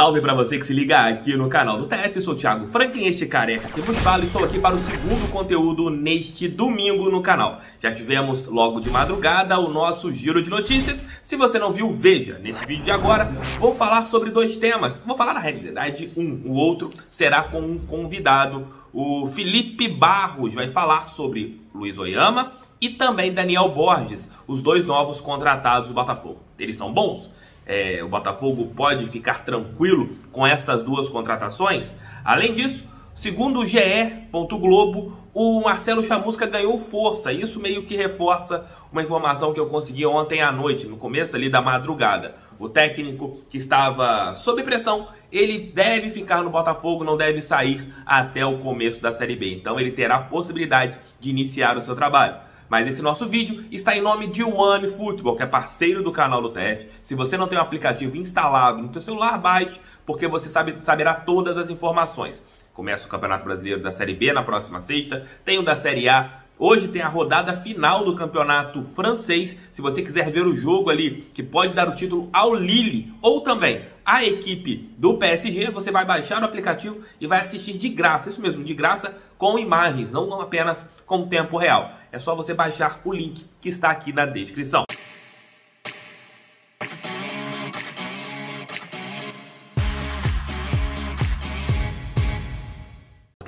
salve para você que se liga aqui no canal do TF, sou o Thiago Franklin, este careca que vos falo e estou aqui para o segundo conteúdo neste domingo no canal. Já tivemos logo de madrugada o nosso giro de notícias, se você não viu, veja. Nesse vídeo de agora vou falar sobre dois temas, vou falar na realidade um, o outro será com um convidado, o Felipe Barros vai falar sobre Luiz Oyama e também Daniel Borges, os dois novos contratados do Botafogo. Eles são bons? É, o Botafogo pode ficar tranquilo com estas duas contratações. Além disso, segundo o GE. Globo, o Marcelo Chamusca ganhou força. Isso meio que reforça uma informação que eu consegui ontem à noite, no começo ali da madrugada. O técnico que estava sob pressão, ele deve ficar no Botafogo, não deve sair até o começo da Série B. Então ele terá a possibilidade de iniciar o seu trabalho. Mas esse nosso vídeo está em nome de One Football, que é parceiro do canal do TF. Se você não tem o um aplicativo instalado no seu celular, baixe, porque você sabe, saberá todas as informações. Começa o Campeonato Brasileiro da Série B na próxima sexta, tem o da Série A Hoje tem a rodada final do campeonato francês. Se você quiser ver o jogo ali, que pode dar o título ao Lille ou também à equipe do PSG, você vai baixar o aplicativo e vai assistir de graça. Isso mesmo, de graça com imagens, não apenas com tempo real. É só você baixar o link que está aqui na descrição.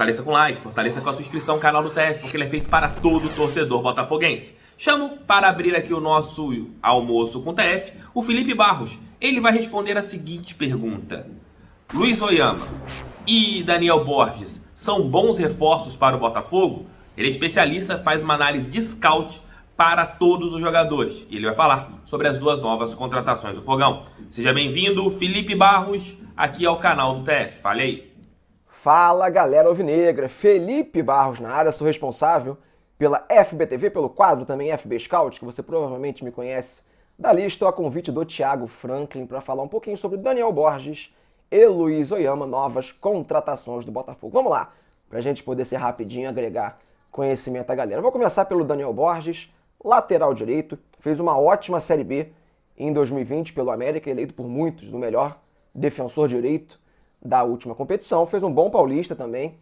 Fortaleça com like, fortaleça com a sua inscrição no canal do TF, porque ele é feito para todo torcedor botafoguense. Chamo para abrir aqui o nosso almoço com o TF o Felipe Barros. Ele vai responder a seguinte pergunta: Luiz Oyama e Daniel Borges são bons reforços para o Botafogo? Ele é especialista, faz uma análise de scout para todos os jogadores. E ele vai falar sobre as duas novas contratações do Fogão. Seja bem-vindo, Felipe Barros, aqui ao canal do TF. Fale aí. Fala galera alvinegra, Felipe Barros na área, sou responsável pela FBTV, pelo quadro também FB Scout, que você provavelmente me conhece. Dali estou a convite do Thiago Franklin para falar um pouquinho sobre Daniel Borges e Luiz Oyama, novas contratações do Botafogo. Vamos lá, para a gente poder ser rapidinho agregar conhecimento à galera. Vou começar pelo Daniel Borges, lateral direito, fez uma ótima Série B em 2020 pelo América, eleito por muitos o melhor defensor direito da última competição, fez um bom paulista também.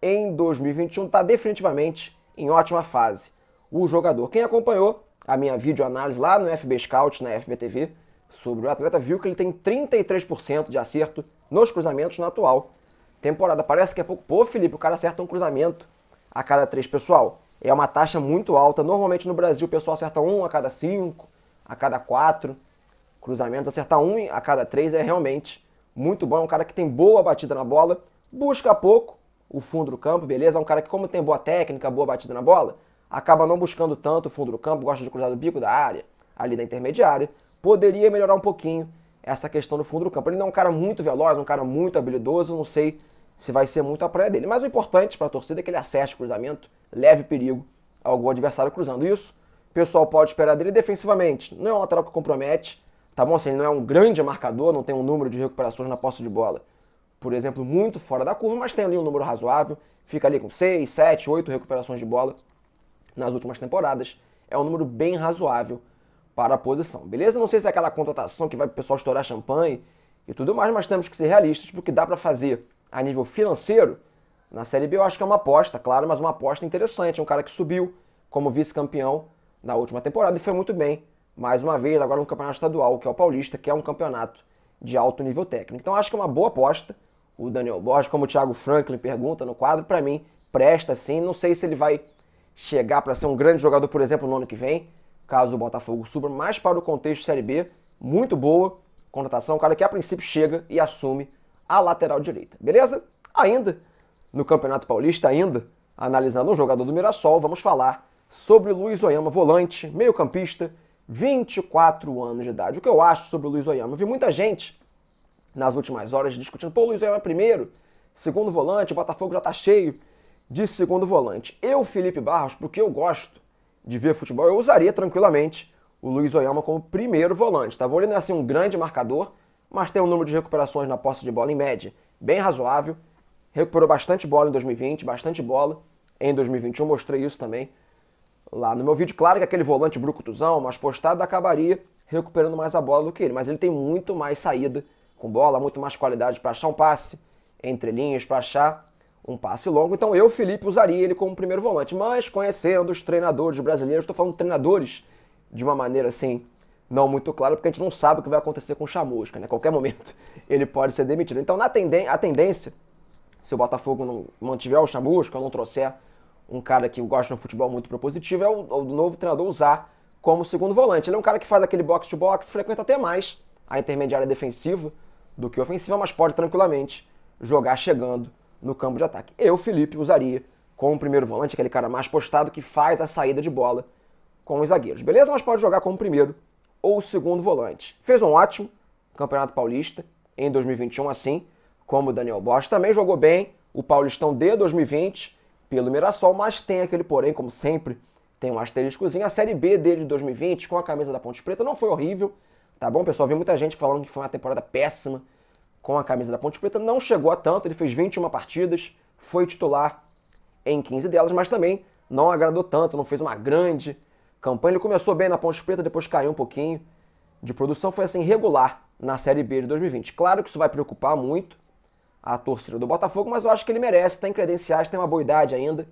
Em 2021 está definitivamente em ótima fase. O jogador, quem acompanhou a minha videoanálise lá no FB Scout, na FBTV, sobre o atleta, viu que ele tem 33% de acerto nos cruzamentos na atual temporada. Parece que é pouco. Pô, Felipe, o cara acerta um cruzamento a cada três. Pessoal, é uma taxa muito alta. Normalmente no Brasil o pessoal acerta um a cada cinco, a cada quatro cruzamentos. Acertar um a cada três é realmente muito bom, é um cara que tem boa batida na bola, busca pouco o fundo do campo, beleza? É um cara que, como tem boa técnica, boa batida na bola, acaba não buscando tanto o fundo do campo, gosta de cruzar do bico da área, ali da intermediária, poderia melhorar um pouquinho essa questão do fundo do campo. Ele não é um cara muito veloz, um cara muito habilidoso, não sei se vai ser muito a praia dele. Mas o importante para a torcida é que ele acerte o cruzamento, leve perigo ao adversário cruzando. Isso o pessoal pode esperar dele defensivamente. Não é um lateral que compromete, Tá bom? Assim, ele não é um grande marcador, não tem um número de recuperações na posse de bola, por exemplo, muito fora da curva, mas tem ali um número razoável, fica ali com 6, 7, 8 recuperações de bola nas últimas temporadas. É um número bem razoável para a posição, beleza? Não sei se é aquela contratação que vai o pessoal estourar champanhe e tudo mais, mas temos que ser realistas, porque dá para fazer a nível financeiro. Na Série B eu acho que é uma aposta, claro, mas uma aposta interessante. É um cara que subiu como vice-campeão na última temporada e foi muito bem mais uma vez, agora no campeonato estadual, que é o Paulista, que é um campeonato de alto nível técnico. Então acho que é uma boa aposta. O Daniel Borges, como o Thiago Franklin pergunta no quadro, para mim, presta sim. Não sei se ele vai chegar para ser um grande jogador, por exemplo, no ano que vem, caso o Botafogo suba, mas para o contexto Série B, muito boa contratação. Um cara que a princípio chega e assume a lateral direita. Beleza? Ainda no Campeonato Paulista, ainda analisando um jogador do Mirassol, vamos falar sobre Luiz Oyama, volante, meio-campista 24 anos de idade. O que eu acho sobre o Luiz Oyama? Eu vi muita gente nas últimas horas discutindo, pô, o Luiz Oyama é primeiro, segundo volante, o Botafogo já tá cheio de segundo volante. Eu, Felipe Barros, porque eu gosto de ver futebol, eu usaria tranquilamente o Luiz Oyama como primeiro volante. Tá? Ele não é assim um grande marcador, mas tem um número de recuperações na posse de bola em média bem razoável. Recuperou bastante bola em 2020, bastante bola em 2021, mostrei isso também lá no meu vídeo. Claro que aquele volante brucutuzão, mais postado, acabaria recuperando mais a bola do que ele, mas ele tem muito mais saída com bola, muito mais qualidade para achar um passe entre linhas, para achar um passe longo. Então eu, Felipe, usaria ele como primeiro volante. Mas conhecendo os treinadores brasileiros, estou falando treinadores de uma maneira assim, não muito clara, porque a gente não sabe o que vai acontecer com o Chamusca, né? qualquer momento ele pode ser demitido. Então na tenden a tendência, se o Botafogo não mantiver o Chamusca, não trouxer um cara que gosta de um futebol muito propositivo, é o, o novo treinador usar como segundo volante. Ele é um cara que faz aquele box-to-box, -box, frequenta até mais a intermediária defensiva do que ofensiva, mas pode tranquilamente jogar chegando no campo de ataque. Eu, Felipe, usaria como primeiro volante, aquele cara mais postado que faz a saída de bola com os zagueiros. Beleza? Mas pode jogar como primeiro ou segundo volante. Fez um ótimo Campeonato Paulista em 2021, assim como o Daniel Bosch. Também jogou bem o Paulistão de 2020 pelo Mirassol, mas tem aquele porém, como sempre, tem um asteriscozinho. A Série B dele de 2020 com a camisa da Ponte Preta não foi horrível, tá bom, pessoal? Vi muita gente falando que foi uma temporada péssima com a camisa da Ponte Preta, não chegou a tanto, ele fez 21 partidas, foi titular em 15 delas, mas também não agradou tanto, não fez uma grande campanha. Ele começou bem na Ponte Preta, depois caiu um pouquinho de produção, foi assim regular na Série B de 2020. Claro que isso vai preocupar muito a torcida do Botafogo, mas eu acho que ele merece, tem credenciais, tem uma boa idade ainda,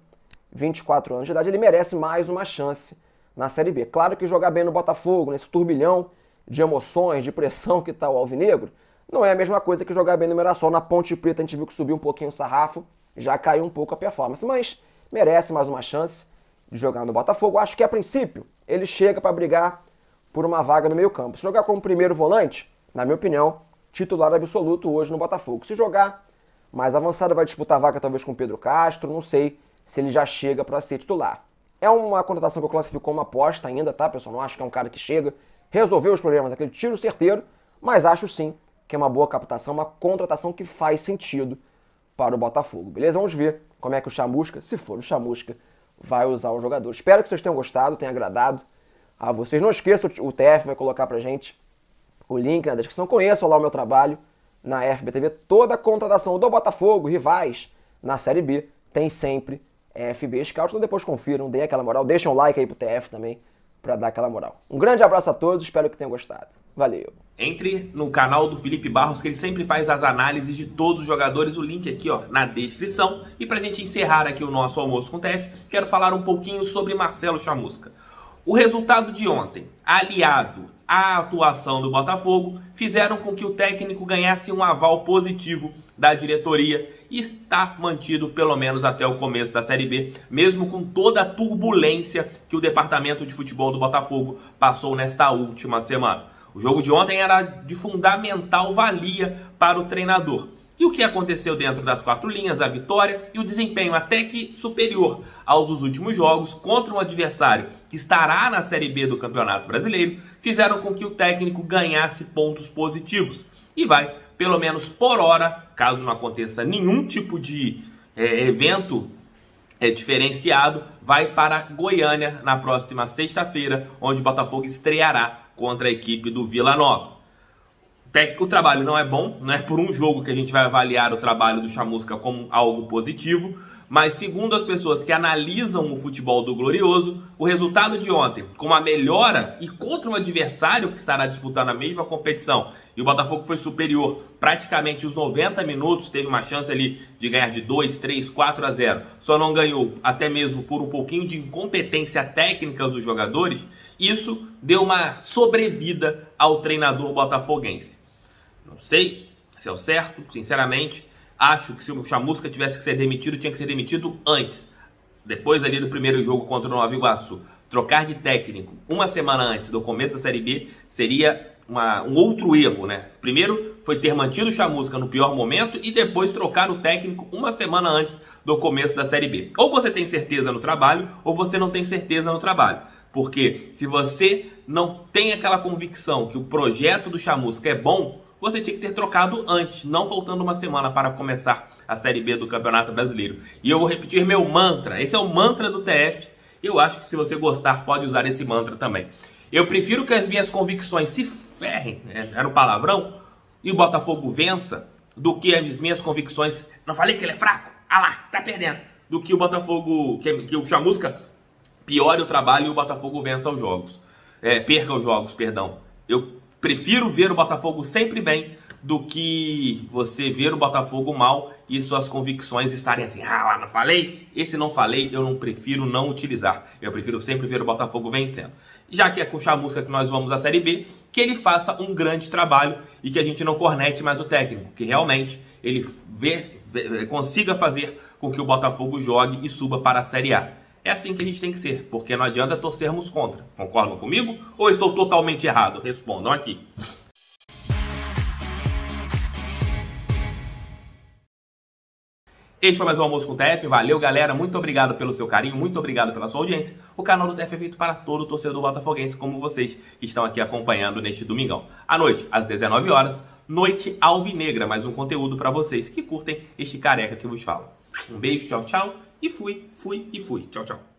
24 anos de idade, ele merece mais uma chance na Série B. Claro que jogar bem no Botafogo, nesse turbilhão de emoções, de pressão que está o Alvinegro, não é a mesma coisa que jogar bem no Mirassol. Na Ponte Preta a gente viu que subiu um pouquinho o sarrafo, já caiu um pouco a performance, mas merece mais uma chance de jogar no Botafogo. Acho que a princípio ele chega para brigar por uma vaga no meio-campo. Se jogar como primeiro volante, na minha opinião, titular absoluto hoje no Botafogo. Se jogar mais avançado, vai disputar a vaga talvez com Pedro Castro, não sei se ele já chega para ser titular. É uma contratação que eu classifico como aposta ainda, tá, pessoal? Não acho que é um cara que chega, resolveu os problemas, aquele tiro certeiro, mas acho sim que é uma boa captação, uma contratação que faz sentido para o Botafogo. Beleza? Vamos ver como é que o Chamusca, se for o Chamusca, vai usar o jogador. Espero que vocês tenham gostado, tenha agradado a vocês. Não esqueçam, o TF vai colocar pra gente o link na descrição. Conheçam lá o meu trabalho na FBTV. Toda a contratação do Botafogo, rivais, na Série B, tem sempre FB Scout. Então depois confiram, deem aquela moral. Deixem um like aí pro TF também para dar aquela moral. Um grande abraço a todos, espero que tenham gostado. Valeu! Entre no canal do Felipe Barros, que ele sempre faz as análises de todos os jogadores, o link aqui ó, na descrição. E para a gente encerrar aqui o nosso almoço com o TF, quero falar um pouquinho sobre Marcelo Chamusca. O resultado de ontem, aliado à atuação do Botafogo, fizeram com que o técnico ganhasse um aval positivo da diretoria e está mantido pelo menos até o começo da Série B, mesmo com toda a turbulência que o departamento de futebol do Botafogo passou nesta última semana. O jogo de ontem era de fundamental valia para o treinador. E o que aconteceu dentro das quatro linhas, a vitória e o desempenho até que superior aos dos últimos jogos contra um adversário que estará na Série B do Campeonato Brasileiro, fizeram com que o técnico ganhasse pontos positivos. E vai, pelo menos por hora, caso não aconteça nenhum tipo de é, evento é, diferenciado, vai para Goiânia na próxima sexta-feira, onde o Botafogo estreará contra a equipe do Vila Nova. O trabalho não é bom, não é por um jogo que a gente vai avaliar o trabalho do Chamusca como algo positivo, mas segundo as pessoas que analisam o futebol do Glorioso, o resultado de ontem, com uma melhora e contra um adversário que estará disputando a mesma competição, e o Botafogo foi superior praticamente os 90 minutos, teve uma chance ali de ganhar de 2, 3, 4 a 0, só não ganhou até mesmo por um pouquinho de incompetência técnica dos jogadores, isso deu uma sobrevida ao treinador botafoguense. Não sei se é o certo, sinceramente. Acho que se o Chamusca tivesse que ser demitido, tinha que ser demitido antes. Depois ali do primeiro jogo contra o Nova Iguaçu. Trocar de técnico uma semana antes do começo da Série B seria uma, um outro erro, né? Primeiro foi ter mantido o Chamusca no pior momento e depois trocar o técnico uma semana antes do começo da Série B. Ou você tem certeza no trabalho, ou você não tem certeza no trabalho. Porque se você não tem aquela convicção que o projeto do Chamusca é bom, você tinha que ter trocado antes, não faltando uma semana para começar a Série B do Campeonato Brasileiro. E eu vou repetir meu mantra, esse é o mantra do TF. Eu acho que se você gostar, pode usar esse mantra também. Eu prefiro que as minhas convicções se ferrem, né? era um palavrão, e o Botafogo vença, do que as minhas convicções. Não falei que ele é fraco? Ah lá, tá perdendo. Do que o Botafogo, que, que o Chamusca piore o trabalho e o Botafogo vença os jogos. É, perca os jogos, perdão. Eu prefiro ver o Botafogo sempre bem do que você ver o Botafogo mal e suas convicções estarem assim, ah, lá não falei, esse não falei, eu não prefiro não utilizar. Eu prefiro sempre ver o Botafogo vencendo. Já que é com chamusca que nós vamos à Série B, que ele faça um grande trabalho e que a gente não cornete mais o técnico, que realmente ele vê, vê, consiga fazer com que o Botafogo jogue e suba para a Série A. É assim que a gente tem que ser, porque não adianta torcermos contra. Concordam comigo? Ou estou totalmente errado? Respondam aqui. Este foi mais um Almoço com o TF. Valeu, galera. Muito obrigado pelo seu carinho, muito obrigado pela sua audiência. O canal do TF é feito para todo torcedor botafoguense, como vocês que estão aqui acompanhando neste domingão. À noite, às 19 horas, Noite Alvinegra, mais um conteúdo para vocês que curtem este careca que vos falo. Um beijo, tchau, tchau. E fui, fui e fui. Tchau, tchau.